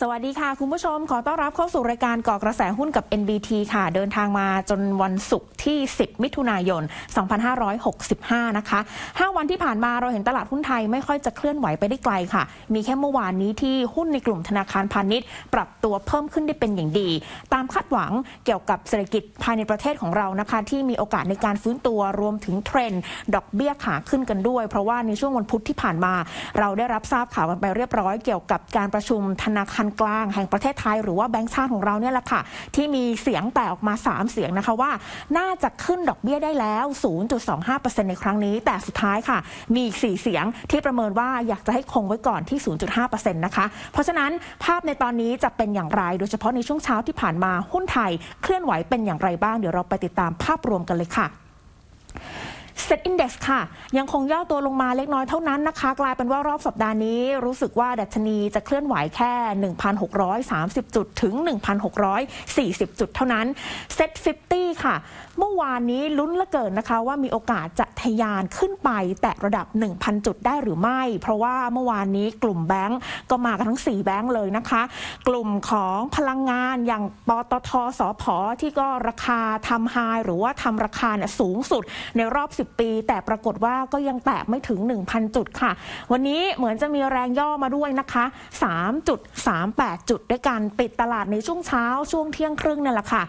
สวัสดีค่ะ คุณผู้ชมขอต้อนรับเข้าสู่รายการก่อกระแสหุ้นกับ NBT ค่ะ เดินทางมาจนวันศุกร์ที่ 10 มิถุนายน 2565 นะคะ 5 วันที่ผ่านมาเราเห็นตลาดหุ้นไทยไม่ค่อยจะเคลื่อนไหวไปได้ไกลค่ะ มีแค่เมื่อวานนี้ที่หุ้นในกลุ่มธนาคารพาณิชย์ ปรับตัวเพิ่มขึ้นได้เป็นอย่างดี ตามคาดหวังเกี่ยวกับเศรษฐกิจภายในประเทศของเรานะคะ ที่มีโอกาสในการฟื้นตัวรวมถึงเทรนด์ดอกเบี้ยขาขึ้นกันด้วย เพราะว่าในช่วงวันพุธที่ผ่านมา เราได้รับทราบข่าวกันไปเรียบร้อยเกี่ยวกับการประชุมธนาคารกลางแห่งประเทศไทย หรือว่าแบงก์ชาติของเราเนี่ยแหละค่ะ ที่มีเสียงแตกออกมา 3 เสียงนะคะว่า น่าจะขึ้นดอกเบี้ยได้แล้ว 0.25%ในครั้งนี้ แต่สุดท้ายค่ะ มีอีก 4 เสียงที่ประเมินว่าอยากจะให้คงไว้ก่อนที่ 0.5%นะคะ เพราะฉะนั้นภาพในตอนนี้จะเป็นอย่างไร โดยเฉพาะในช่วงเช้าที่ผ่านมาหุ้นไทยเคลื่อนไหวเป็นอย่างไรบ้าง เดี๋ยวเราไปติดตามภาพรวมกันเลยค่ะ SET Index ค่ะ ยังคงย่อตัวลงมาเล็กน้อยเท่านั้นนะคะ กลายเป็นว่ารอบสัปดาห์นี้ รู้สึกว่าดัชนีจะเคลื่อนไหวแค่ 1,630 จุดถึง 1,640 จุดเท่านั้น SET50 ค่ะ เมื่อวานนี้ลุ้นเหลือเกินนะคะว่ามีโอกาสจะทะยานขึ้นไป แตะระดับ 1,000 จุดได้หรือไม่ เพราะว่าเมื่อวานนี้กลุ่มแบงก์ก็มากันทั้ง 4 แบงก์เลยนะคะ กลุ่มของพลังงานอย่างปตทสพที่ก็ราคาทำไฮหรือว่าทำราคาสูงสุดในรอบ 10 ปี แต่ปรากฏว่าก็ยังแตะไม่ถึง 1,000 จุดค่ะ วันนี้เหมือนจะมีแรงย่อมาด้วยนะคะ 3.38 จุดด้วยกันปิดตลาดในช่วงเช้าช่วงเที่ยงครึ่งนั่นแหละค่ะ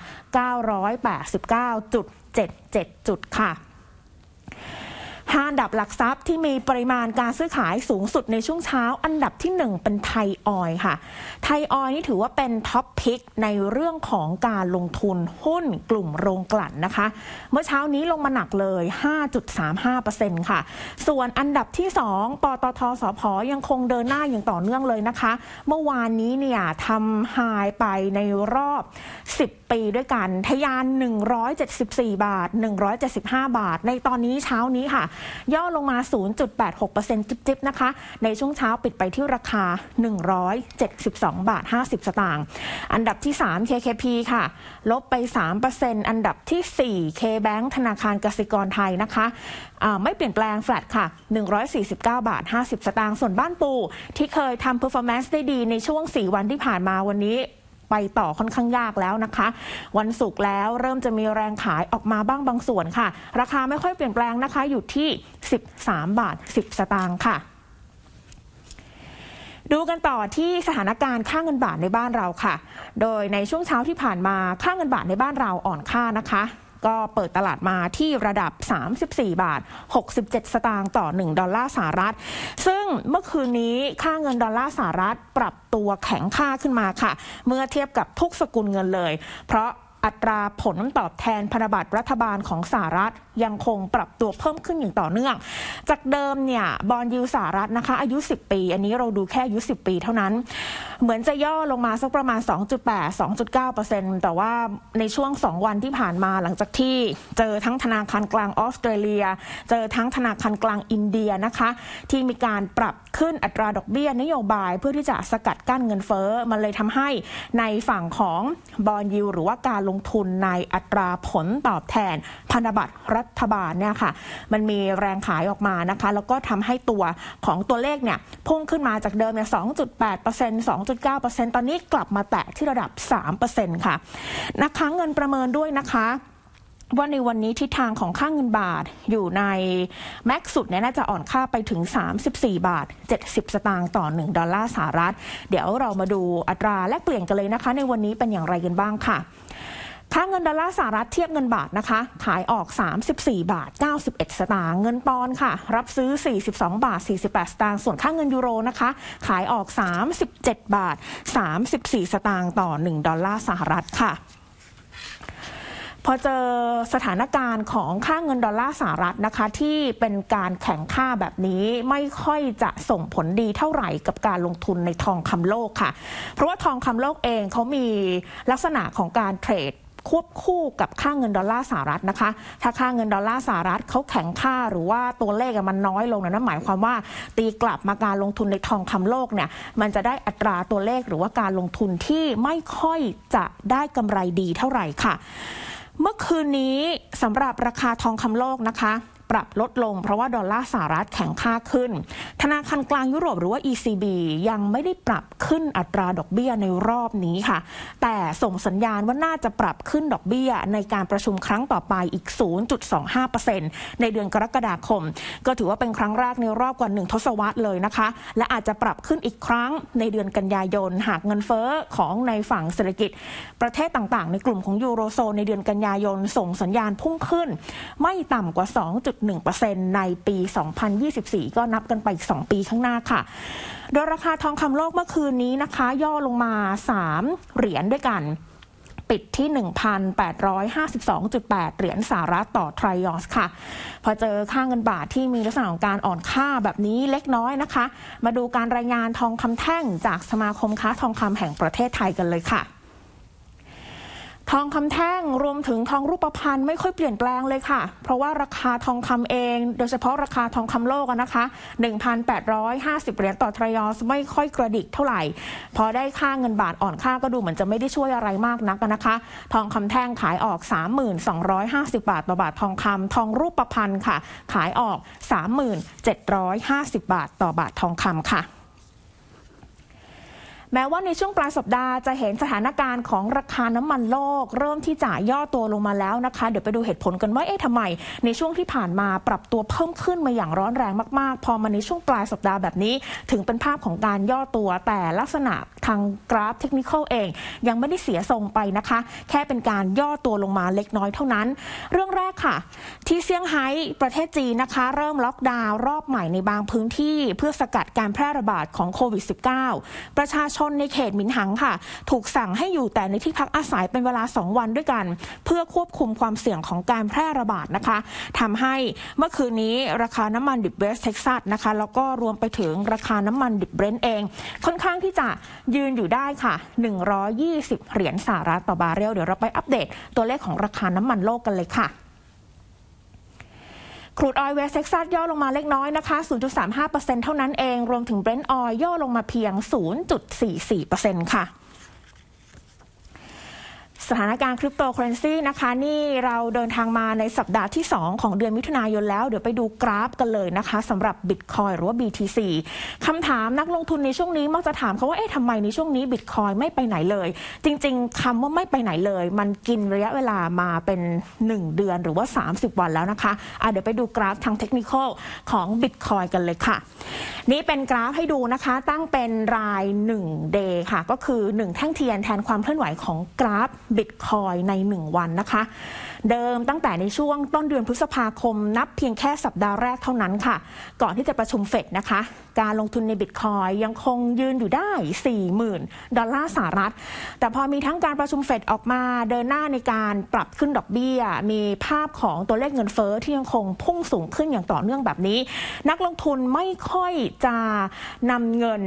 989จุด 77 จุดค่ะ ห้าอันดับหลักทรัพย์ที่มีปริมาณการซื้อขายสูงสุดในช่วงเช้า อันดับที่ 1 เป็นไทยออยค่ะ ไทยออยนี่ถือว่าเป็นท็อปพิกในเรื่องของการลงทุนหุ้นกลุ่มโรงกลั่นนะคะ เมื่อเช้านี้ลงมาหนักเลย 5.35%ค่ะ ส่วนอันดับที่ 2 ปตทสพยังคงเดินหน้าอย่างต่อเนื่องเลยนะคะ เมื่อวานนี้เนี่ยทำไฮไปในรอบ 10 ปีด้วยกันทะยาน 174 บาท 175 บาท ในตอนนี้เช้านี้ค่ะย่อลงมา 0.86%จิบๆนะคะ ในช่วงเช้าปิดไปที่ราคา 172 บาท 50 สตางค์อันดับที่ 3 KKP ค่ะ ลบไป 3%อันดับที่ 4 KBank ธนาคารกสิกรไทยนะคะะไม่เปลี่ยนแปลงแฟลตค่ะ 149 บาท 50 สตางค์ส่วนบ้านปู ที่เคยทำ performance ได้ดีในช่วง 4 วันที่ผ่านมาวันนี้ ไปต่อค่อนข้างยากแล้วนะคะ วันศุกร์แล้วเริ่มจะมีแรงขายออกมาบ้างบางส่วนค่ะ ราคาไม่ค่อยเปลี่ยนแปลงนะคะอยู่ที่ 13 บาท 10 สตางค์ค่ะดูกันต่อที่สถานการณ์ค่าเงินบาทในบ้านเราค่ะ โดยในช่วงเช้าที่ผ่านมาค่าเงินบาทในบ้านเราอ่อนค่านะคะ ก็เปิดตลาดมาที่ระดับ 34 บาท 67 สตางค์ต่อ 1 ดอลลาร์สหรัฐ ซึ่งเมื่อคืนนี้ค่าเงินดอลลาร์สหรัฐปรับตัวแข็งค่าขึ้นมาค่ะ เมื่อเทียบกับทุกสกุลเงินเลย เพราะ อัตราผลตอบแทนพันธบัตรรัฐบาลของสหรัฐยังคงปรับตัวเพิ่มขึ้นอย่างต่อเนื่อง จากเดิมเนี่ยบอลยูสหรัฐนะคะ อายุ 10 ปี อันนี้เราดูแค่อายุ 10 ปีเท่านั้น เหมือนจะย่อลงมาสักประมาณ 2.8 2.9%แต่ว่าในช่วง 2 วันที่ผ่านมาหลังจากที่เจอทั้งธนาคารกลางออสเตรเลีย เจอทั้งธนาคารกลางอินเดียนะคะ ที่มีการปรับขึ้นอัตราดอกเบี้ยนโยบายเพื่อที่จะสกัดกั้นเงินเฟ้อมันเลยทำให้ในฝั่งของบอลยูหรือว่าการลงทุนในอัตราผลตอบแทนพันธบัตรรัฐบาลเนี่ยค่ะมันมีแรงขายออกมานะคะ แล้วก็ทำให้ตัวของตัวเลขเนี่ยพุ่งขึ้นมาจากเดิมเนี่ย2.8% 2.9%ตอนนี้กลับมาแตะที่ระดับ 3%ค่ะนะคะเงินประเมินด้วยนะคะว่าในวันนี้ทิศทางของค่างเงินบาทอยู่ในแม็กสุดเนี่ยน่าจะอ่อนค่าไปถึง 34 บาท 70 สตางค์ต่อ 1 ดอลลาร์สหรัฐ เดี๋ยวเรามาดูอัตราแลกเปลี่ยนกันเลยนะคะ ในวันนี้เป็นอย่างไรกันบ้างค่ะ ค่าเงินดอลลาร์สหรัฐเทียบเงินบาทนะคะ ขายออก 34 บาท 91 สตางค์ เงินปอนด์ค่ะ รับซื้อ 42 บาท 48 สตางค์ ส่วนค่าเงินยูโรนะคะ ขายออก 37 บาท 34 สตางค์ต่อ 1 ดอลลาร์สหรัฐค่ะพอเจอสถานการณ์ของค่าเงินดอลลาร์สหรัฐนะคะ ที่เป็นการแข็งค่าแบบนี้ไม่ค่อยจะส่งผลดีเท่าไหร่กับการลงทุนในทองคำโลกค่ะ เพราะว่าทองคำโลกเองเขามีลักษณะของการเทรด ควบคู่กับค่าเงินดอลลาร์สหรัฐนะคะ ถ้าค่าเงินดอลลาร์สหรัฐเขาแข็งค่าหรือว่าตัวเลขมันน้อยลงนะนั่นหมายความว่า ตีกลับมาการลงทุนในทองคำโลกเนี่ยมันจะได้อัตราตัวเลขหรือว่าการลงทุนที่ไม่ค่อยจะได้กำไรดีเท่าไหร่ค่ะ เมื่อคืนนี้สำหรับราคาทองคำโลกนะคะ ปรับลดลง เพราะว่าดอลลาร์สหรัฐแข็งค่าขึ้น ธนาคารกลางยุโรปหรือว่า ECB ยังไม่ได้ปรับขึ้นอัตราดอกเบี้ยในรอบนี้ค่ะ แต่ส่งสัญญาณว่าน่าจะปรับขึ้นดอกเบี้ย ในการประชุมครั้งต่อไปอีก 0.25%ในเดือนกรกฎาคม ก็ถือว่าเป็นครั้งแรกในรอบกว่าหนึ่งทศวรรษเลยนะคะ และอาจจะปรับขึ้นอีกครั้งในเดือนกันยายน หากเงินเฟ้อของในฝั่งเศรษฐกิจ ประเทศต่างๆ ในกลุ่มของยูโรโซนในเดือนกันยายนส่งสัญญาณพุ่งขึ้น ไม่ต่ำกว่า2.1%ในปี 2024 ก็นับกันไปอีก 2 ปีข้างหน้าค่ะ โดยราคาทองคำโลกเมื่อคืนนี้นะคะ ย่อลงมา 3 เหรียญด้วยกันปิดที่ 1,852.8 เหรียญสหรัฐต่อทรยออสค่ะ พอเจอค่างเงินบาทที่มีลักษณะของการอ่อนค่าแบบนี้เล็กน้อยนะคะ มาดูการรายงานทองคำแท่งจากสมาคมค้าทองคำแห่งประเทศไทยกันเลยค่ะ ทองคำแท่งรวมถึงทองรูปพรรณไม่ค่อยเปลี่ยนแปลงเลยค่ะ เพราะว่าราคาทองคำเอง โดยเฉพาะราคาทองคำโลกอะนะคะ 1,850 เหรียญต่อทรยอสไม่ค่อยกระดิกเท่าไหร่ พอได้ค่าเงินบาทอ่อนค่าก็ดูเหมือนจะไม่ได้ช่วยอะไรมากนักนะคะ ทองคำแท่งขายออก 3,250 บาทต่อบาททองคำทองรูปพรรณค่ะ ขายออก 3,750 บาทต่อบาททองคำค่ะ แม้ว่าในช่วงปลายสัปดาห์จะเห็นสถานการณ์ของราคาน้ำมันโลก เริ่มที่จะย่อตัวลงมาแล้วนะคะ เดี๋ยวไปดูเหตุผลกันว่าเอ๊ะทำไม ในช่วงที่ผ่านมาปรับตัวเพิ่มขึ้นมาอย่างร้อนแรงมากๆ พอมาในช่วงปลายสัปดาห์แบบนี้ ถึงเป็นภาพของการย่อตัวแต่ลักษณะทางกราฟเทคนิคเอง ยังไม่ได้เสียทรงไปนะคะ แค่เป็นการย่อตัวลงมาเล็กน้อยเท่านั้น เรื่องแรกค่ะ ที่เซี่ยงไฮ้ประเทศจีนนะคะ เริ่มล็อกดาวน์รอบใหม่ในบางพื้นที่ เพื่อสกัดการแพร่ระบาดของโควิด -19 ประชาชนในเขตหมินหังค่ะ ถูกสั่งให้อยู่แต่ในที่พักอาศัยเป็นเวลา 2 วันด้วยกัน เพื่อควบคุมความเสี่ยงของการแพร่ระบาดนะคะทำให้เมื่อคืนนี้ราคาน้ำมันดิบเวสเท็กซัสนะคะ แล้วก็รวมไปถึงราคาน้ำมันดิบเบรนท์เอง ค่อนข้างที่จะยืนอยู่ได้ค่ะ 120 เหรียญสหรัฐต่อบาร์เรล เดี๋ยวเราไปอัปเดตตัวเลขของราคาน้ำมันโลกกันเลยค่ะ crude oil เวสเท็กซัสย่อลงมาเล็กน้อยนะคะ 0.35%เท่านั้นเอง รวมถึงเบรนท์ออยย่อลงมาเพียง 0.44%ค่ะ สถานการณ์คริปโตเคอเรนซีนะคะนี่เราเดินทางมาในสัปดาห์ที่ 2 ของเดือนมิถุนายนแล้ว เดี๋ยวไปดูกราฟกันเลยนะคะสำหรับ Bitcoin หรือว่า BTC คำถามนักลงทุนในช่วงนี้มักจะถามเขาว่าเอ๊ะทำไมในช่วงนี้ Bitcoin ไม่ไปไหนเลย จริงๆคำว่าไม่ไปไหนเลย มันกินระยะเวลามาเป็น 1 เดือนหรือว่า 30 วันแล้วนะคะะเดี๋ยวไปดูกราฟทางเทคนิคของ Bitcoin กันเลยค่ะ นี่เป็นกราฟให้ดูนะคะตั้งเป็นราย 1 day ค่ะ ก็คือ 1 แท่งเทียนแทนความเคลื่อนไหวของกราฟบิตคอยใน 1 วันนะคะเดิมตั้งแต่ในช่วงต้นเดือนพฤษภาคม นับเพียงแค่สัปดาห์แรกเท่านั้นค่ะ ก่อนที่จะประชุมเฟดนะคะ การลงทุนในบิตคอยยังคงยืนอยู่ได้ 40,000 ดอลลาร์สหรัฐ แต่พอมีทั้งการประชุมเฟดออกมาเดินหน้าในการปรับขึ้นดอกเบี้ย มีภาพของตัวเลขเงินเฟอ้อที่ยังคงพุ่งสูงขึ้นอย่างต่อเนื่องแบบนี้ นักลงทุนไม่ค่อยจะนำเงิน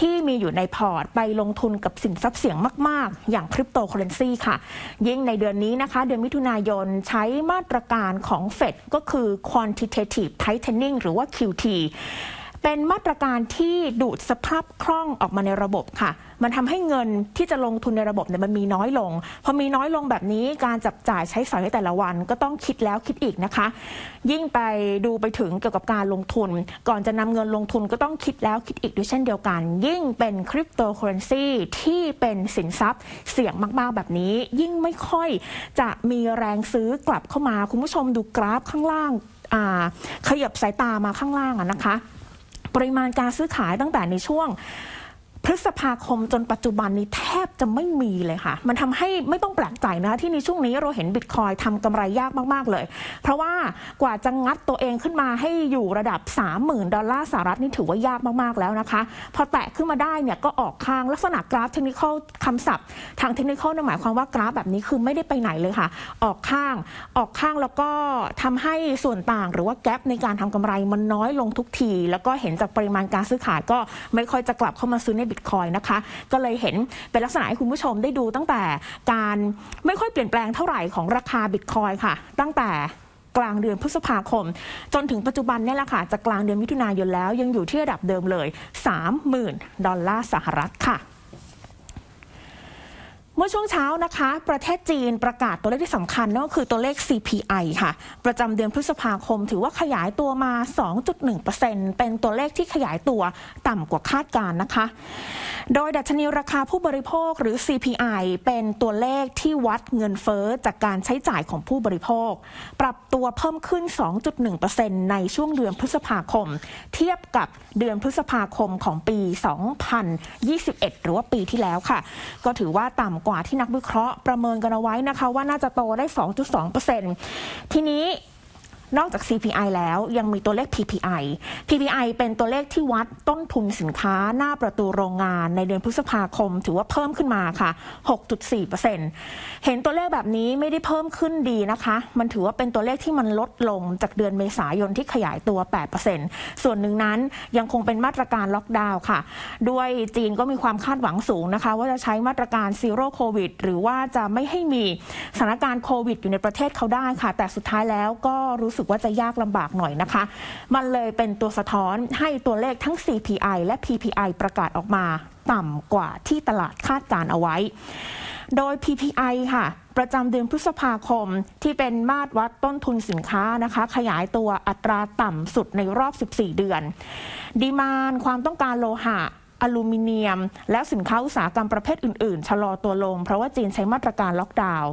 ที่มีอยู่ในพอร์ตไปลงทุนกับสินทรัพย์เสี่ยงมาก ๆ อย่างคริปโตเคอเรนซีค่ะ ยิ่งในเดือนนี้นะคะ เดือนมิถุนายนใช้มาตรการของเฟดก็คือ quantitative tightening หรือว่า QT เป็นมาตรการที่ดูดสภาพคล่องออกมาในระบบค่ะ มันทำให้เงินที่จะลงทุนในระบบเนี่ยมันมีน้อยลง พอมีน้อยลงแบบนี้การจับจ่ายใช้สอยในแต่ละวันก็ต้องคิดแล้วคิดอีกนะคะ ยิ่งไปดูไปถึงเกี่ยวกับการลงทุน ก่อนจะนำเงินลงทุนก็ต้องคิดแล้วคิดอีกด้วยเช่นเดียวกัน ยิ่งเป็นคริปโตเคอเรนซีที่เป็นสินทรัพย์เสี่ยงมากๆแบบนี้ ยิ่งไม่ค่อยจะมีแรงซื้อกลับเข้ามา คุณผู้ชมดูกราฟข้างล่างขยับสายตามาข้างล่างอะนะคะ ปริมาณการซื้อขายตั้งแต่ในช่วง พฤษภาคมจนปัจจุบันนี้แทบจะไม่มีเลยค่ะ มันทำให้ไม่ต้องแปลกใจนะที่ในช่วงนี้เราเห็นบิตคอยทำกำไรยากมาก ๆ เลย เพราะว่ากว่าจะงัดตัวเองขึ้นมาให้อยู่ระดับ 30,000 ดอลลาร์สหรัฐนี่ถือว่ายากมาก ๆ แล้วนะคะ พอแตะขึ้นมาได้เนี่ยก็ออกข้างลักษณะกราฟเทคนิคคำศัพท์ ทางเทคนิคหมายความว่ากราฟแบบนี้คือไม่ได้ไปไหนเลยค่ะ ออกข้างออกข้างแล้วก็ทำให้ส่วนต่างหรือว่าแกลบในการทำกำไรมันน้อยลงทุกที แล้วก็เห็นจากปริมาณการซื้อขายก็ไม่ค่อยจะกลับเข้ามาซื้อในบิตคอยนะคะ ก็เลยเห็นเป็นลักษณะให้คุณผู้ชมได้ดูตั้งแต่การไม่ค่อยเปลี่ยนแปลงเท่าไหร่ของราคาบิตคอยค่ะ ตั้งแต่กลางเดือนพฤษภาคม จนถึงปัจจุบันนี่แหละค่ะจะกลางเดือนมิถุนายนแล้วยังอยู่ที่ระดับเดิมเลย 30,000 ดอลลาร์สหรัฐค่ะ มื่อช่วงเช้านะคะ ประเทศจีนประกาศตัวเลขที่สำคัญนั่นก็คือตัวเลข CPI ค่ะ ประจำเดือนพฤษภาคม ถือว่าขยายตัวมา 2.1%เป็นตัวเลขที่ขยายตัวต่ำกว่าคาดการนะคะ โดยดัชนีราคาผู้บริโภคหรือ CPI เป็นตัวเลขที่วัดเงินเฟ้อจากการใช้จ่ายของผู้บริโภค ปรับตัวเพิ่มขึ้น 2.1%ในช่วงเดือนพฤษภาคม เทียบกับเดือนพฤษภาคมของปี 2021 หรือว่าปีที่แล้วค่ะ ก็ถือว่าต่ำกว่าที่นักวิเคราะห์ประเมินกันเอาไว้นะคะ ว่าน่าจะโตได้ 2.2%ทีนี้ นอกจาก CPI แล้วยังมีตัวเลข PPI PPI เป็นตัวเลขที่วัดต้นทุนสินค้าหน้าประตูโรงงานในเดือนพฤษภาคม ถือว่าเพิ่มขึ้นมาค่ะ 6.4%เห็นตัวเลขแบบนี้ไม่ได้เพิ่มขึ้นดีนะคะ มันถือว่าเป็นตัวเลขที่มันลดลงจากเดือนเมษายนที่ขยายตัว 8%ส่วนหนึ่งนั้นยังคงเป็นมาตรการล็อกดาวน์ค่ะ ด้วยจีนก็มีความคาดหวังสูงนะคะ ว่าจะใช้มาตรการซีโร่โควิดหรือว่าจะไม่ให้มีสถานการณ์โควิดอยู่ในประเทศเขาได้ค่ะ แต่สุดท้ายแล้วก็รู้สึกว่าจะยากลำบากหน่อยนะคะ มันเลยเป็นตัวสะท้อนให้ตัวเลขทั้ง CPI และ PPI ประกาศออกมาต่ำกว่าที่ตลาดคาดการเอาไว้ โดย PPI ค่ะ ประจำเดือนพฤษภาคมที่เป็นมาตรวัดต้นทุนสินค้านะคะ ขยายตัวอัตราต่ำสุดในรอบ 14 เดือน ดีมานความต้องการโลหะอลูมิเนียม และสินค้าอุตสาหกรรมประเภทอื่น ๆ ชะลอตัวลง เพราะว่าจีนใช้มาตรการล็อกดาวน์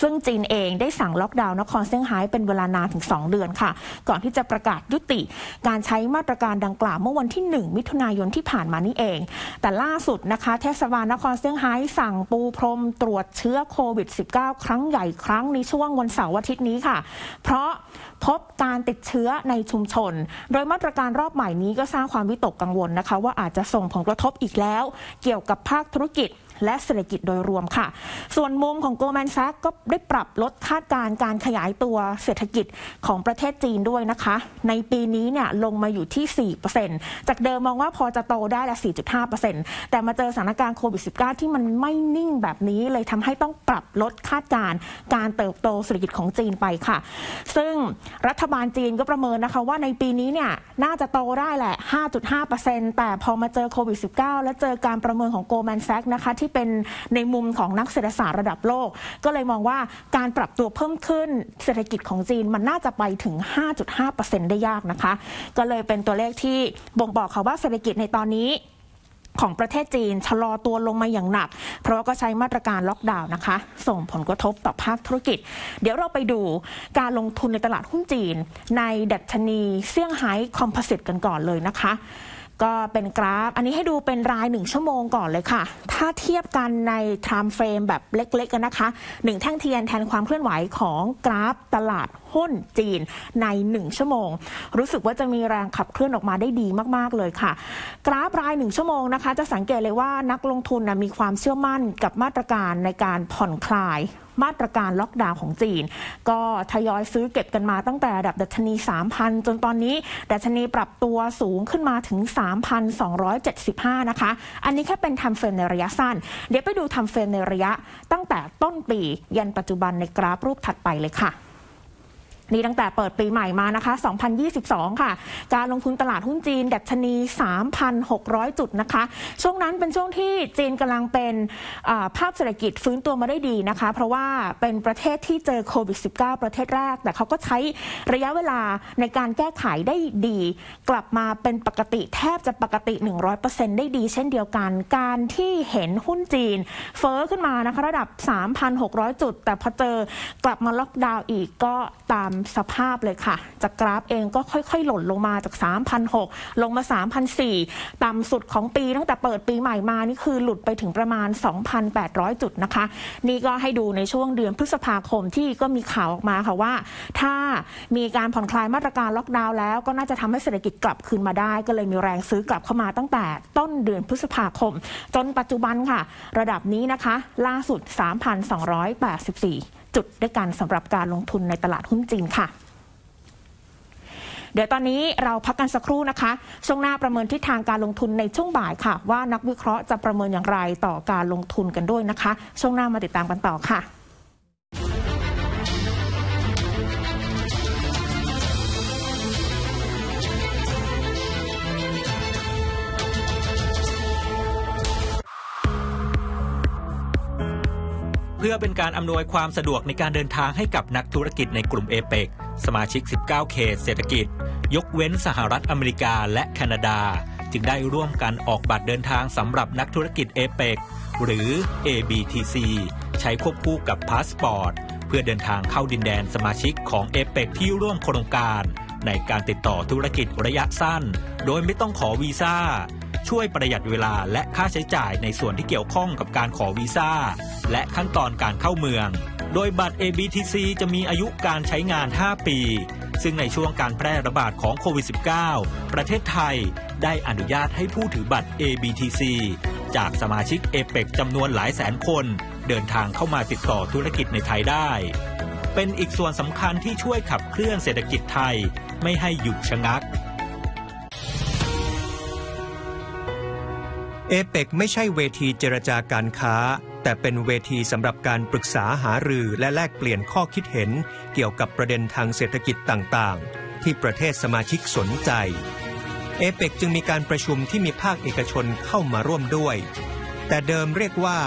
ซึ่งจีนเองได้สั่งล็อกดาวน์นครเซี่ยงไฮ้เป็นเวลานานถึง 2 เดือนค่ะ ก่อนที่จะประกาศยุติ การใช้มาตรการดังกล่าวเมื่อวันที่ 1 มิถุนายนที่ผ่านมานี่เอง แต่ล่าสุดนะคะ เทศบาลนครเซี่ยงไฮ้สั่งปูพรมตรวจเชื้อโควิด -19 ครั้งใหญ่ครั้งในช่วงวันเสาร์อาทิตย์นี้ค่ะ เพราะพบการติดเชื้อในชุมชน โดยมาตรการรอบใหม่นี้ก็สร้างความวิตกกังวลนะคะ ว่าอาจจะส่งผลกระทบอีกแล้ว เกี่ยวกับภาคธุรกิจ และเศรษฐกิจโดยรวมค่ะ ส่วนมุมของโกลแมนแซกก็ได้ปรับลดคาดการณ์การขยายตัวเศรษฐกิจของประเทศจีนด้วยนะคะ ในปีนี้เนี่ยลงมาอยู่ที่ 4%จากเดิมมองว่าพอจะโตได้ละ 4.5%แต่มาเจอสถานการณ์โควิด -19 ที่มันไม่นิ่งแบบนี้เลยทำให้ต้องปรับลดคาดการณ์การเติบโตเศรษฐกิจของจีนไปค่ะ ซึ่งรัฐบาลจีนก็ประเมินนะคะว่าในปีนี้เนี่ยน่าจะโตได้แหละ 5.5%แต่พอมาเจอโควิด -19 และเจอการประเมินของโกลแมนแซกนะคะที่ที่เป็นในมุมของนักเศรษฐศาสตร์ระดับโลก ก็เลยมองว่าการปรับตัวเพิ่มขึ้นเศรษฐกิจของจีนมันน่าจะไปถึง 5.5%ได้ยากนะคะ ก็เลยเป็นตัวเลขที่บ่งบอกค่ะว่าเศรษฐกิจในตอนนี้ของประเทศจีนชะลอตัวลงมาอย่างหนัก เพราะว่าก็ใช้มาตรการล็อกดาวน์นะคะ ส่งผลกระทบต่อภาคธุรกิจ เดี๋ยวเราไปดูการลงทุนในตลาดหุ้นจีน ในดัชนีเซี่ยงไฮ้ Composite กันก่อนเลยนะคะ ก็เป็นกราฟ อันนี้ให้ดูเป็นรายหนึ่งชั่วโมงก่อนเลยค่ะ ถ้าเทียบกันใน timeframe แบบเล็กๆกันนะคะหนึ่งแท่งเทียนแทนความเคลื่อนไหวของกราฟตลาดหุ้นจีนใน 1 ชั่วโมง รู้สึกว่าจะมีแรงขับเคลื่อนออกมาได้ดีมากๆเลยค่ะ กราฟราย 1 ชั่วโมงนะคะ จะสังเกตเลยว่านักลงทุนนะมีความเชื่อมั่นกับมาตรการในการผ่อนคลาย มาตรการล็อกดาวน์ของจีน ก็ทยอยซื้อเก็บกันมาตั้งแต่ระดับดัชนี 3,000 จนตอนนี้ดัชนีปรับตัวสูงขึ้นมาถึง 3,275 นะคะ อันนี้แค่เป็นทำเฟรมในระยะสั้น เดี๋ยวไปดูทำเฟรมในระยะตั้งแต่ต้นปียันปัจจุบันในกราฟรูปถัดไปเลยค่ะ นี่ตั้งแต่เปิดปีใหม่มานะคะ 2022 ค่ะ การลงทุนตลาดหุ้นจีน ดัชนี 3,600 จุดนะคะ ช่วงนั้นเป็นช่วงที่จีนกำลังเป็นภาพเศรษฐกิจฟื้นตัวมาได้ดีนะคะ เพราะว่าเป็นประเทศที่เจอโควิด -19 ประเทศแรก แต่เขาก็ใช้ระยะเวลาในการแก้ไขได้ดี กลับมาเป็นปกติแทบจะปกติ 100%ได้ดีเช่นเดียวกัน การที่เห็นหุ้นจีน เฟอ้อขึ้นมานะคะระดับ 3,600 จุด แต่พอเจอกลับมาล็อกดาวน์อีกก็ตามสภาพเลยค่ะ จากกราฟเองก็ค่อยๆ หล่นลงมาจาก 3,006 ลงมา 3,004 ต่ำสุดของปีตั้งแต่เปิดปีใหม่มานี่คือหลุดไปถึงประมาณ 2,800 จุดนะคะ นี่ก็ให้ดูในช่วงเดือนพฤษภาคมที่ก็มีข่าวออกมาค่ะว่า ถ้ามีการผ่อนคลายมาตรการล็อกดาวน์แล้วก็น่าจะทำให้เศรษฐกิจกลับคืนมาได้ ก็เลยมีแรงซื้อกลับเข้ามาตั้งแต่ต้นเดือนพฤษภาคม จนปัจจุบันค่ะ ระดับนี้นะคะ ล่าสุด 3,284 จุดด้วยกันสำหรับการลงทุนในตลาดหุ้นจีนค่ะเดี๋ยวตอนนี้เราพักกันสักครู่นะคะ ช่วงหน้าประเมินทิศทางการลงทุนในช่วงบ่ายค่ะ ว่านักวิเคราะห์จะประเมินอย่างไรต่อการลงทุนกันด้วยนะคะ ช่วงหน้ามาติดตามกันต่อค่ะ พื่อเป็นการอำนวยความสะดวกในการเดินทางให้กับนักธุรกิจในกลุ่มเอเปกสมาชิก 19 เขตเศรษฐกิจ ยกเว้นสหรัฐอเมริกาและแคนาดา จึงได้ร่วมกันออกบัตรเดินทางสำหรับนักธุรกิจเอเปกหรือ ABTC ใช้ควบคู่กับพาสปอร์ตเพื่อเดินทางเข้าดินแดนสมาชิกของเอเปกที่ร่วมโครงการ ในการติดต่อธุรกิจระยะสั้น โดยไม่ต้องขอวีซ่า ช่วยประหยัดเวลาและค่าใช้จ่ายในส่วนที่เกี่ยวข้องกับการขอวีซ่า และขั้นตอนการเข้าเมือง โดยบัตร ABTC จะมีอายุการใช้งาน 5 ปี ซึ่งในช่วงการแพร่ระบาดของโควิด -19 ประเทศไทยได้อนุญาตให้ผู้ถือบัตร ABTC จากสมาชิกเอเปกจำนวนหลายแสนคน เดินทางเข้ามาติดต่อธุรกิจในไทยได้ เป็นอีกส่วนสำคัญที่ช่วยขับเคลื่อนเศรษฐกิจไทยไม่ให้หยุดชะงัก อเปกไม่ใช่เวทีเจรจาการค้า แต่เป็นเวทีสำหรับการปรึกษาหารือและแลกเปลี่ยนข้อคิดเห็น เกี่ยวกับประเด็นทางเศรษฐกิจต่างๆ ที่ประเทศสมาชิกสนใจ เอเปกจึงมีการประชุมที่มีภาคเอกชนเข้ามาร่วมด้วย แต่เดิมเรียกว่า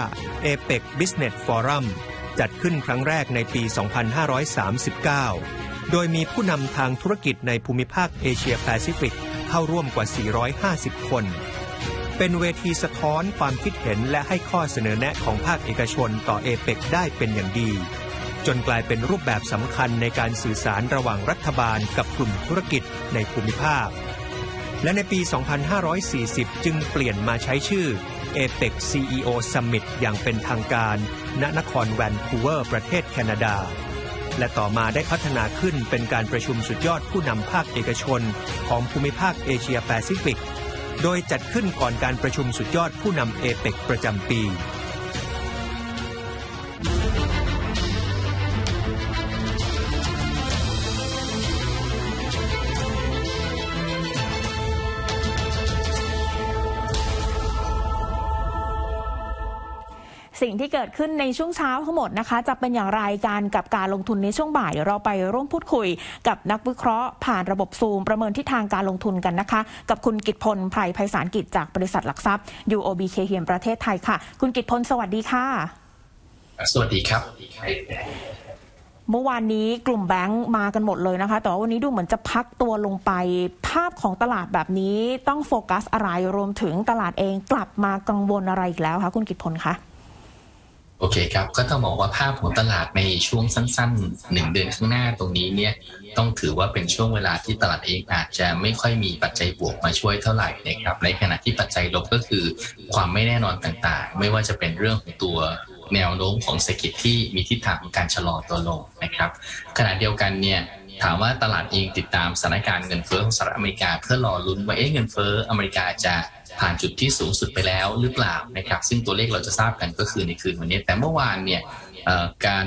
APEC Business Forum จัดขึ้นครั้งแรกในปี 2539 โดยมีผู้นำทางธุรกิจในภูมิภาคเอเชียแปซิฟิกเข้าร่วมกว่า 450 คน เป็นเวทีสะท้อนความคิดเห็นและให้ข้อเสนอแนะของภาคเอกชนต่อเอเปกได้เป็นอย่างดี จนกลายเป็นรูปแบบสำคัญในการสื่อสารระหว่างรัฐบาลกับกลุ่มธุรกิจในภูมิภาค และในปี 2540 จึงเปลี่ยนมาใช้ชื่อ APEC CEO Summit อย่างเป็นทางการ ณนครแวนคูเวอร์ ประเทศแคนาดา และต่อมาได้พัฒนาขึ้นเป็นการประชุมสุดยอดผู้นำภาคเอกชน ของภูมิภาคเอเชียแปซิฟิก โดยจัดขึ้นก่อนการประชุมสุดยอดผู้นำเอเปกประจำปี สิ่งที่เกิดขึ้นในช่วงเช้าทั้งหมดนะคะ จะเป็นอย่างไรการกับการลงทุนในช่วงบ่ายเดี๋ยวเราไปร่วมพูดคุย กับนักวิเคราะห์ผ่านระบบซูม ประเมินทิศทางการลงทุนกันนะคะ กับคุณกิตพลไพรไพศาลกิจจากบริษัทหลักทรัพย์ UOB เคเฮียมประเทศไทยค่ะ คุณกิตพลสวัสดีค่ะ สวัสดีครับเมื่อวานนี้กลุ่มแบงก์มากันหมดเลยนะคะ แต่ว่าวันนี้ดูเหมือนจะพักตัวลงไป ภาพของตลาดแบบนี้ต้องโฟกัสอะไรรวมถึงตลาดเองกลับมากังวลอะไรอีกแล้วคะคุณกิตพลคะ โอเคครับ ก็ต้องบอกว่าภาพของตลาดในช่วงสั้นๆหนึ่งเดือนข้างหน้าตรงนี้เนี่ยต้องถือว่าเป็นช่วงเวลาที่ตลาดเองอาจจะไม่ค่อยมีปัจจัยบวกมาช่วยเท่าไหร่นะครับ ในขณะที่ปัจจัยลบก็คือ ความไม่แน่นอนต่างๆ ไม่ว่าจะเป็นเรื่องของตัวแนวโน้มของเศรษฐกิจที่มีทิศทางของการชะลอตัวลงนะครับ ขณะเดียวกันเนี่ยถามว่าตลาดเองติดตามสถานการณ์เงินเฟ้อของสหรัฐอเมริกาเพื่อรอลุ้นว่าเอ๊ะเงินเฟ้ออเมริกาจะ ผ่านจุดที่สูงสุดไปแล้วหรือเปล่านะครับซึ่งตัวเลขเราจะทราบกันก็คือในคืนวันนี้ แต่เมื่อวานเนี่ยการ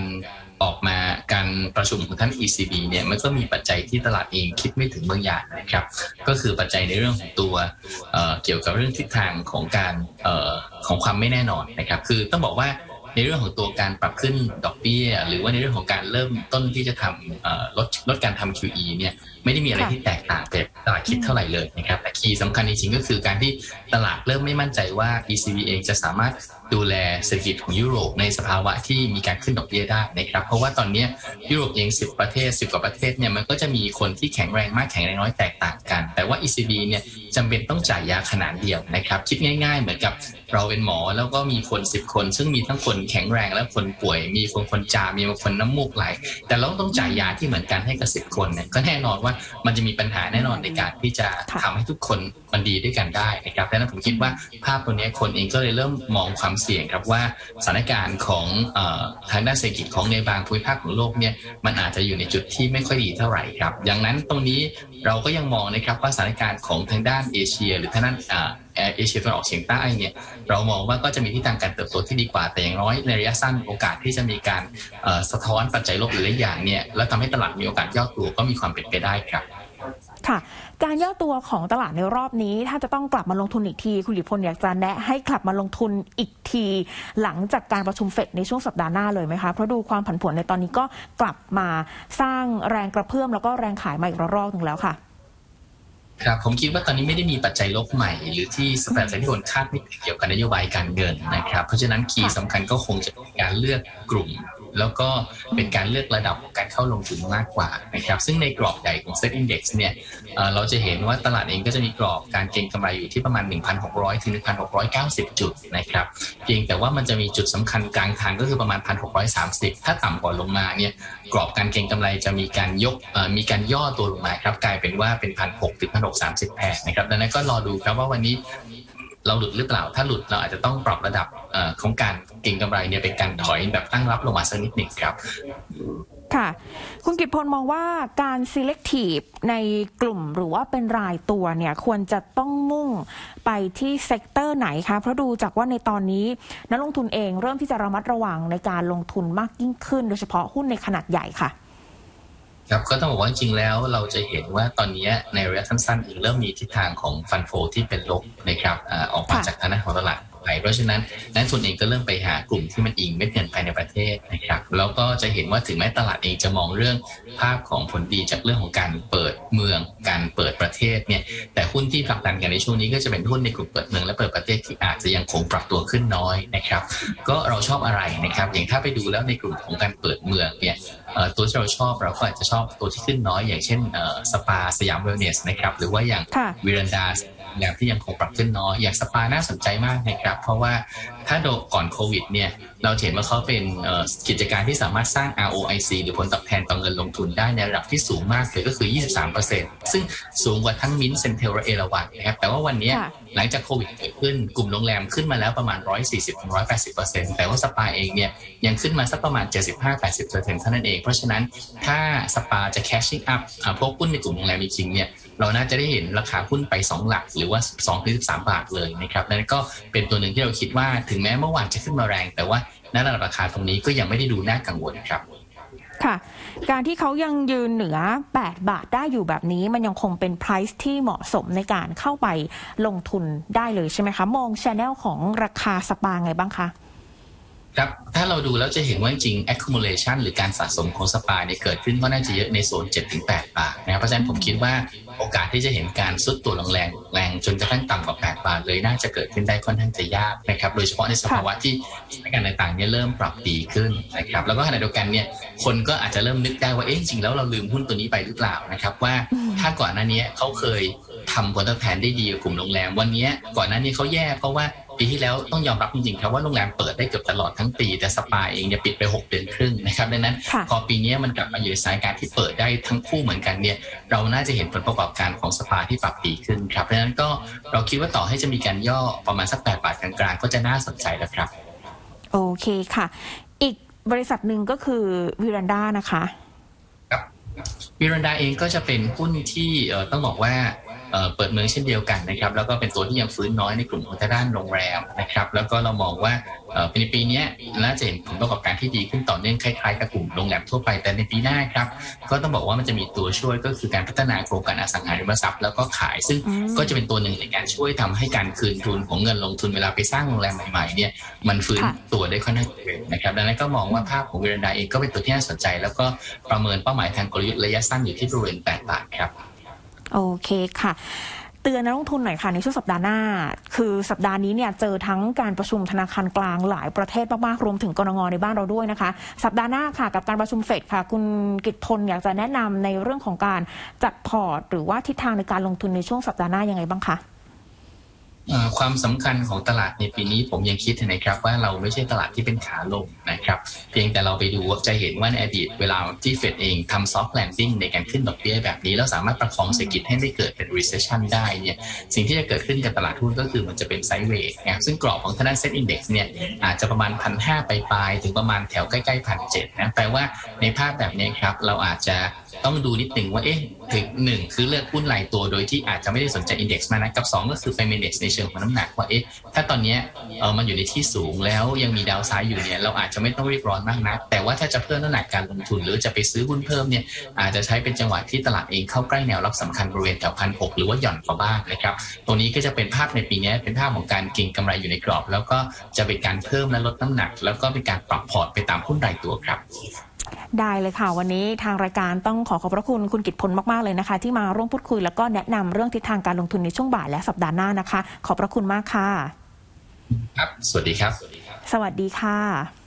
ออกมาการประชุมของท่าน ECB เนี่ยมันก็มีปัจจัยที่ตลาดเองคิดไม่ถึงบางอย่างนะครับ ก็คือปัจจัยในเรื่องของตัวเเกี่ยวกับเรื่องทิศทางของการออของความไม่แน่นอนนะครับ คือต้องบอกว่า ในเรื่องของตัวการปรับขึ้นดอกเบี้ย หรือว่าในเรื่องของการเริ่มต้นที่จะทำลดลดการทำ QE เนี่ยไม่ได้มีอะไรที่แตกต่างจากตลาดคิดเท่าไหร่เลยนะครับแต่คีย์สำคัญจริงๆก็คือการที่ตลาดเริ่มไม่มั่นใจว่า ECB เองจะสามารถดูแลเศรษฐกิจของยุโรปในสภาวะที่มีการขึ้นดอกเบี้ยได้นะครับ เพราะว่าตอนนี้ยุโรปเอง 10 ประเทศ 10 กว่าประเทศเนี่ยมันก็จะมีคนที่แข็งแรงมากแข็งแรงน้อยแตกต่างกัน แต่ว่า ECB เนี่ยจำเป็นต้องจ่ายยาขนาดเดียวนะครับ คิดง่าย ๆ เหมือนกับ เราเป็นหมอแล้วก็มีคน10คน ซึ่งมีทั้งคนแข็งแรงและคนป่วย มีคนคนจามีบางคนน้ำมูกไหล แต่เราต้องจ่ายยาที่เหมือนกันให้กับสิบคนเนี่ยก็แน่นอนว่ามันจะมีปัญหาแน่นอนในการที่จะทำให้ทุกคนมันดีด้วยกันได้นะครับดังนั้นผมคิดว่าภาพตัวนี้คนเองก็เลยเริ่มมองความเสี่ยงครับว่าสถานการณ์ของทางด้านเศรษฐกิจของในบางภูมิภาคของโลกเนี่ยมันอาจจะอยู่ในจุดที่ไม่ค่อยดีเท่าไหร่ครับอย่างนั้นตรงนี้เราก็ยังมองนะครับว่าสถานการณ์ของทางด้านเอเชีย หรือทางด้านเอเชียตะวันออกเฉียงใต้เนี่ยเรามองว่าก็จะมีที่ทางการเติบโตที่ดีกว่าแต่อย่างน้อยในระยะสั้นโอกาสที่จะมีการสะท้อนปัจจัยลบหรือหลายอย่างเนี่ยแล้วทำให้ตลาดมีโอกาสย่อตัวก็มีความเป็นไปได้ครับค่ะ การย่อตัวของตลาดในรอบนี้ ถ้าจะต้องกลับมาลงทุนอีกที คุณหยิพลอยากจะแนะให้กลับมาลงทุนอีกที หลังจากการประชุมเฟดในช่วงสัปดาห์หน้าเลยไหมคะเพราะดูความผันผวนในตอนนี้ก็กลับมาสร้างแรงกระเพื่อมแล้วก็แรงขายมาอีกรอบหนึ่งแล้วค่ะ ครับผมคิดว่าตอนนี้ไม่ได้มีปัจจัยลบใหม่ หรือที่สแปรที่คนคาดไม่ถึงเกี่ยวกับนโยบายการเงินนะครับ เพราะฉะนั้นคีย์สำคัญก็คงจะเป็นการเลือกกลุ่ม แล้วก็เป็นการเลือกระดับของการเข้าลงทุนมากกว่านะครับซึ่งในกรอบใหญ่ของ Set Index เนี่ยเราจะเห็นว่าตลาดเองก็จะมีกรอบการเก็งกำไรอยู่ที่ประมาณ 1,600 ถึง 1,690 จุดนะครับเพียงแต่ว่ามันจะมีจุดสำคัญกลางทางก็คือประมาณ 1,630 ถ้าต่ำกว่าลงมาเนี่ยกรอบการเก็งกำไรจะมีการยกมีการย่อตัวลงมาครับกลายเป็นว่าเป็น 1,600 ถึง 1,638นะครับดังนั้นก็รอดูครับว่าวันนี้ เราหลุดหรือเปล่า ถ้าหลุดเราอาจจะต้องปรับระดับของการเก็งกำไรเนี่ยเป็นการถอยแบบตั้งรับลงมาสักนิดหนึ่งครับค่ะ คุณกิตพลมองว่าการ selective ในกลุ่มหรือว่าเป็นรายตัวเนี่ยควรจะต้องมุ่งไปที่ sector ไหนคะ เพราะดูจากว่าในตอนนี้ นักลงทุนเองเริ่มที่จะระมัดระวังในการลงทุนมากยิ่งขึ้น โดยเฉพาะหุ้นในขนาดใหญ่ค่ะ ครับก็ต้องบอกว่าจริงๆแล้วเราจะเห็นว่าตอนนี้ในระยะสั้นๆเองเริ่มมีทิศทางของ fund flow ที่เป็นลบนะครับอ่าออกมาค่ะจากทางด้านของตลาด ไป เพราะฉะนั้นนักลงทุนเองก็เริ่มไปหากลุ่มที่มันอิงเม็ดเงินภายในประเทศนะครับแล้วก็จะเห็นว่าถึงแม้ตลาดเองจะมองเรื่องภาพของผลดีจากเรื่องของการเปิดเมือง การเปิดประเทศเนี่ยแต่หุ้นที่ผลักดันกันในช่วงนี้ก็จะเป็นหุ้นในกลุ่มเปิดเมืองและเปิดประเทศที่อาจจะยังคงปรับตัวขึ้นน้อยนะครับก็เราชอบอะไรนะครับอย่างถ้าไปดูแล้วในกลุ่มของการเปิดเมืองเนี่ยเอ่อตัวที่เราชอบเราก็อาจจะชอบตัวที่ขึ้นน้อย อย่างเช่นสปาสยามเวลเนสนะครับหรือว่าอย่างค่ะวีรันดาโรง แรมที่ยังคงปรับขึ้นน้อยอย่างสปาน่าสนใจมากนะครับ เพราะว่าถ้าดูก่อนโควิดเนี่ยเราเห็นว่าเขาเป็นเอ่อกิจการที่สามารถสร้าง ROIC หรือผลตอบแทนต่อเงินลงทุนได้ในระดับที่สูงมากเลยก็คือ 23%ซึ่งสูงกว่าทั้ง MINT CENTEL และเอราวัณนะครับแต่ว่าวันเนี้ยค่ะหลังจากโควิดเกิดขึ้นกลุ่มโรงแรมขึ้นมาแล้วประมาณ 140-180%แต่ว่าสปาเองเนี่ยยังขึ้นมาสักประมาณ 75-80%เท่านั้นเอง เพราะฉะนั้นถ้าสปาจะ cashing up อ่าพวกหุ้นในกลุ่มโรงแรมจริงๆเนี่ย เราน่าจะได้เห็นราคาหุ้นไป 2 หลัก หรือว่า2ถึง13บาทเลยนะครับนั่นก็เป็นตัวหนึ่งที่เราคิดว่าถึงแม้เมื่อวานจะขึ้นมาแรง แต่ว่าณระดับราคาตรงนี้ก็ยังไม่ได้ดูน่ากังวลครับค่ะ การที่เขายังยืนเหนือ 8 บาทได้อยู่แบบนี้ มันยังคงเป็น price ที่เหมาะสมในการเข้าไปลงทุนได้เลยใช่ไหมคะ มอง channel ของราคาสปาไงบ้างคะ ครับถ้าเราดูแล้วจะเห็นว่าจริง accumulation หรือการสะสมของสปายเนี่ยเกิดขึ้นก็น่าจะเยอะในโซน 7-8 บาทนะครับเพราะฉะนั้นผมคิดว่าโอกาสที่จะเห็นการซุดตัวลงแรงแรงจนกระทั่งต่ำกว่า 8 บาทเลยน่าจะเกิดขึ้นได้ค่อนข้างจะยากนะครับโดยเฉพาะในสภาวะที่สถานการณ์ต่างๆเนี่ยเริ่มปรับดีขึ้นนะครับแล้วก็ขณะเดียวกันเนี่ยคนก็อาจจะเริ่มนึกได้ว่าเอ๊ะจริงแล้วเราลืมหุ้นตัวนี้ไปหรือเปล่านะครับว่าถ้าก่อนหน้านี้เขาเคยทำผลตอบแทนได้ดีกับกลุ่มโรงแรม วันนี้ก่อนหน้านี้เขาแย่เพราะว่า ปีที่แล้วต้องยอมรับจริงๆครับว่าโรงแรมเปิดได้เกือบตลอดทั้งปี แต่สปาเองเนี่ยปิดไป 6 เดือนครึ่งนะครับดังนั้นค่ะพอปีนี้มันกลับมาอยู่ในสถานการณ์ที่เปิดได้ทั้งคู่เหมือนกันเนี่ยเราน่าจะเห็นผลประกอบการของสปาที่ปรับดีขึ้นครับเพราะฉะนั้นก็เราคิดว่าต่อให้จะมีการย่อประมาณสัก8บาทกลางๆก็จะน่าสนใจแล้วครับ โอเคค่ะ อีกบริษัทหนึ่งก็คือวิรันดานะคะมิรันดาเองก็จะเป็นหุ้นที่เอ่อต้องบอกว่า เอ่อเปิดเมืองเช่นเดียวกันนะครับแล้วก็เป็นตัวที่ยังฟื้นน้อยในกลุ่มของทางด้านโรงแรมนะครับแล้วก็เรามองว่าเอ่อในปีเนี้ยน่าจะเห็นผลประกอบการที่ดีขึ้นต่อเนื่องคล้ายๆกับกลุ่มโรงแรมทั่วไปแต่ในปีหน้าครับก็ต้องบอกว่ามันจะมีตัวช่วยก็คือการพัฒนาโครงการอสังหาริมทรัพย์แล้วก็ขายซึ่งอืมก็จะเป็นตัวหนึ่งในการช่วยทำให้การคืนทุนของเงินลงทุนเวลาไปสร้างโรงแรมใหม่ๆเนี่ยมันฟื้นค่ะตัวได้ค่อนข้างเร็วนะครับดังนั้นก็มองว่าภาพของวิรันดาเองก็เป็นตัวที่น่าสนใจ แล้วก็ประเมินเป้าหมายทางกลยุทธ์ระยะสั้นอยู่ที่บริเวณ8บาทครับ โอเคค่ะเตือนนักลงทุนหน่อยค่ะในช่วงสัปดาห์หน้า คือสัปดาห์นี้เนี่ยเจอทั้งการประชุมธนาคารกลางหลายประเทศมากๆรวมถึงกรงงในบ้านเราด้วยนะคะ สัปดาห์หน้าค่ะกับการประชุมเฟดค่ะ คุณกิตพลอยากจะแนะนำในเรื่องของการจัดพอร์ต หรือว่าทิศทางในการลงทุนในช่วงสัปดาห์หน้ายังไงบ้างคะ ความสำคัญของตลาดในปีนี้ผมยังคิดนะครับว่าเราไม่ใช่ตลาดที่เป็นขาลงนะครับ เพียงแต่เราไปดูจะเห็นว่าในอดีตเวลาที่เฟดเองทำ soft landing ในการขึ้นดอกเบี้ยแบบนี้ แล้วสามารถประคองเศรษฐกิจให้ไม่เกิดเป็น recession ได้เนี่ยสิ่งที่จะเกิดขึ้นกับตลาดหุ้นก็คือมันจะเป็น sideways นะครับซึ่งกรอบของทางด้าน set index เนี่ยอาจจะประมาณพันห้าไปปลายๆถึงประมาณแถวใกล้ๆพันเจ็ดนะแปลว่าในภาพแบบนี้ครับเราอาจจะ ต้องดูนิดหนึ่งว่าเอ๊ะถึงหนึ่งคือเลือกหุ้นรายตัวโดยที่อาจจะไม่ได้สนใจ index มานะกับสองก็คือไป manage ในเชิงของน้ำหนักว่าเอ๊ะถ้าตอนนี้เออมันอยู่ในที่สูงแล้วยังมีดาวไซด์อยู่เนี่ยเราอาจจะไม่ต้องรีบร้อนมากนักแต่ว่าถ้าจะเพิ่มน้ำหนักการลงทุน หรือจะไปซื้อหุ้นเพิ่มเนี่ยอาจจะใช้เป็นจังหวะที่ตลาดเองเข้าใกล้แนวรับสำคัญบริเวณแถวพันหหรือว่าหย่อนกว่าบ้างนะครับตรงนี้ก็จะเป็นภาพในปีนี้เป็นภาพของการเก็งกำไรอยู่ในกรอบ แล้วก็จะเป็นการเพิ่มและลดน้ำหนัก แล้วก็เป็นการปรับพอร์ตไปตามหุ้นรายตัวครับ ได้เลยค่ะ วันนี้ทางรายการต้องขอขอบพระคุณคุณกิตพลมากๆเลยนะคะ ที่มาร่วมพูดคุยแล้วก็แนะนำเรื่องทิศทางการลงทุนในช่วงบ่ายและสัปดาห์หน้านะคะ ขอบพระคุณมากค่ะ ครับ สวัสดีครับ สวัสดีค่ะ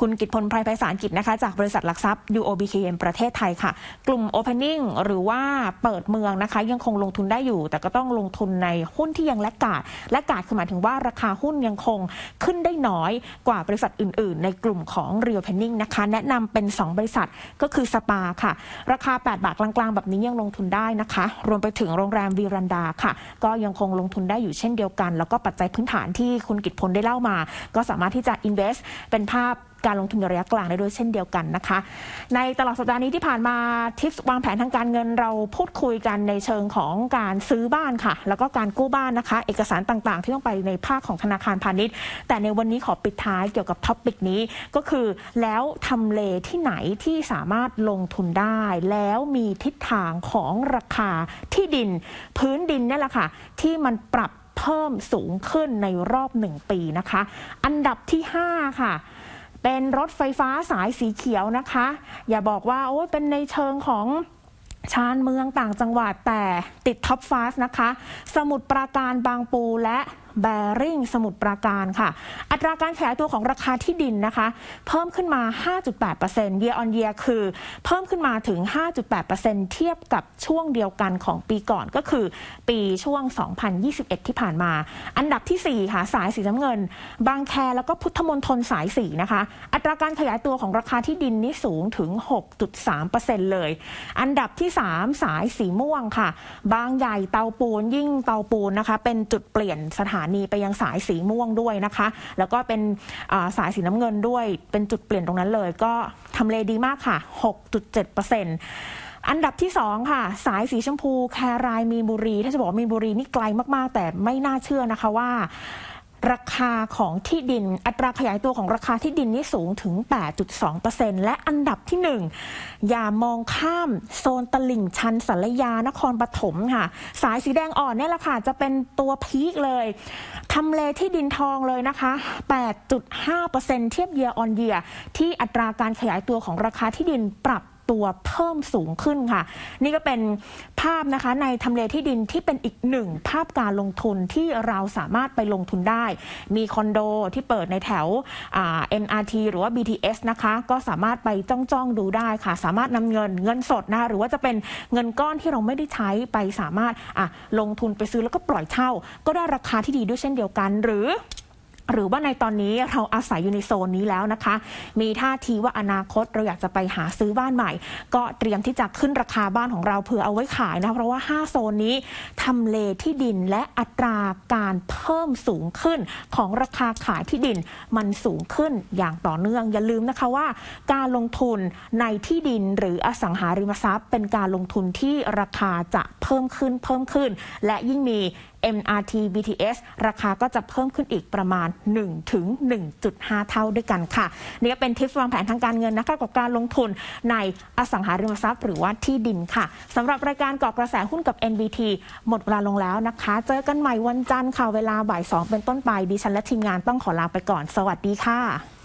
คุณกิตพลไพรไพศาลกิจนะคะ จากบริษัทหลักทรัพย์ UOBKM ประเทศไทยค่ะ กลุ่ม Opening หรือว่าเปิดเมืองนะคะ ยังคงลงทุนได้อยู่ แต่ก็ต้องลงทุนในหุ้นที่ยังแลกกาดและกาดคือหมายถึงว่าราคาหุ้นยังคงขึ้นได้น้อยกว่าบริษัทอื่น ๆ ในกลุ่มของ Real Penning นะคะ แนะนำเป็น 2 บริษัทก็คือสปาค่ะ ราคา 8 บาทกลางๆ แบบนี้ยังลงทุนได้นะคะ รวมไปถึงโรงแรมวีรันดาค่ะ ก็ยังคงลงทุนได้อยู่เช่นเดียวกัน แล้วก็ปัจจัยพื้นฐานที่คุณกิตพลได้เล่ามา ก็สามารถที่จะ invest เป็นภาพ การลงทุนในระยะกลางได้ด้วยเช่นเดียวกันนะคะ ในตลอดสัปดาห์นี้ที่ผ่านมาทิปวางแผนทางการเงินเราพูดคุยกันในเชิงของการซื้อบ้านค่ะ แล้วก็การกู้บ้านนะคะ เอกสารต่างๆ ที่ต้องไปในภาคของธนาคารพาณิชย์ แต่ในวันนี้ขอปิดท้ายเกี่ยวกับ topic นี้ก็คือ แล้วทำเลที่ไหนที่สามารถลงทุนได้ แล้วมีทิศทางของราคาที่ดิน พื้นดินนี่แหละค่ะ ที่มันปรับเพิ่มสูงขึ้นในรอบหนึ่งปีนะคะ อันดับที่ห้าค่ะ เป็นรถไฟฟ้าสายสีเขียวนะคะ อย่าบอกว่าโอ้ยเป็นในเชิงของชานเมืองต่างจังหวัดแต่ติดท็อปฟาสนะคะ สมุทรปราการบางปูและแบริ่งสมุทรปราการค่ะ อัตราการขยายตัวของราคาที่ดินนะคะ เพิ่มขึ้นมา 5.8% year on year คือ เพิ่มขึ้นมาถึง 5.8%เทียบกับช่วงเดียวกันของปีก่อนก็คือ ปีช่วง 2021 ที่ผ่านมา อันดับที่ 4 ค่ะ สายสีน้ำเงิน บางแคแล้วก็พุทธมณฑลสายสีนะคะ อัตราการขยายตัวของราคาที่ดินนี่สูงถึง 6.3%เลย อันดับที่ 3 สายสีม่วงค่ะ บางใหญ่เตาปูนยิ่งเตาปูนนะคะ เป็นจุดเปลี่ยนสถานไปยังสายสีม่วงด้วยนะคะ แล้วก็เป็นาสายสีน้ำเงินด้วย เป็นจุดเปลี่ยนตรงนั้นเลย ก็ทำเลดีมากค่ะ 6.7%อันดับที่ 2 ค่ะ สายสีชมพู แครายมีนบุรี ถ้าจะบอกว่ามีนบุรีนี่ไกลมาก ๆ แต่ไม่น่าเชื่อนะคะว่า ราคาของที่ดิน อัตราขยายตัวของราคาที่ดินนี่สูงถึง 8.2%และอันดับที่ 1 อย่ามองข้ามโซนตลิ่งชันสารยานครปฐมค่ะ สายสีแดงอ่อนเนี่ยแหละค่ะ จะเป็นตัวพีคเลยทำเลที่ดินทองเลยนะคะ 8.5%เทียบ year on year ที่อัตราการขยายตัวของราคาที่ดินปรับ ตัวเพิ่มสูงขึ้นค่ะ นี่ก็เป็นภาพนะคะในทำเลที่ดินที่เป็นอีกหนึ่งภาพการลงทุนที่เราสามารถไปลงทุนได้ มีคอนโดที่เปิดในแถว MRT หรือว่า BTS นะคะ ก็สามารถไปจ้องจ้องๆดูได้ค่ะ สามารถนำเงินเงินสดนะหรือว่าจะเป็นเงินก้อนที่เราไม่ได้ใช้ไปสามารถลงทุนไปซื้อแล้วก็ปล่อยเช่า ก็ได้ราคาที่ดีด้วยเช่นเดียวกัน หรือ หรือว่าในตอนนี้เราอาศัยอยู่ในโซนนี้แล้วนะคะ มีท่าทีว่าอนาคตเราอยากจะไปหาซื้อบ้านใหม่ ก็เตรียมที่จะขึ้นราคาบ้านของเราเผื่อเอาไว้ขายนะเพราะว่า 5 โซนนี้ทำเลที่ดินและอัตราการเพิ่มสูงขึ้นของราคาขายที่ดินมันสูงขึ้นอย่างต่อเนื่อง อย่าลืมนะคะว่า การลงทุนในที่ดินหรืออสังหาริมทรัพย์ เป็นการลงทุนที่ราคาจะเพิ่มขึ้นเพิ่มขึ้น และยิ่งมี MRT BTS ราคาก็จะเพิ่มขึ้นอีกประมาณ 1 ถึง 1.5 เท่าด้วยกันค่ะ นี่ก็เป็นทิปวางแผนทางการเงินนะคะกับการลงทุนในอสังหาริมทรัพย์หรือว่าที่ดินค่ะสำหรับรายการเกาะกระแสหุ้นกับ NBT หมดเวลาลงแล้วนะคะ เจอกันใหม่วันจันทร์ค่ะเวลาบ่าย2เป็นต้นไปดิฉันและทีมงานต้องขอลาไปก่อน สวัสดีค่ะ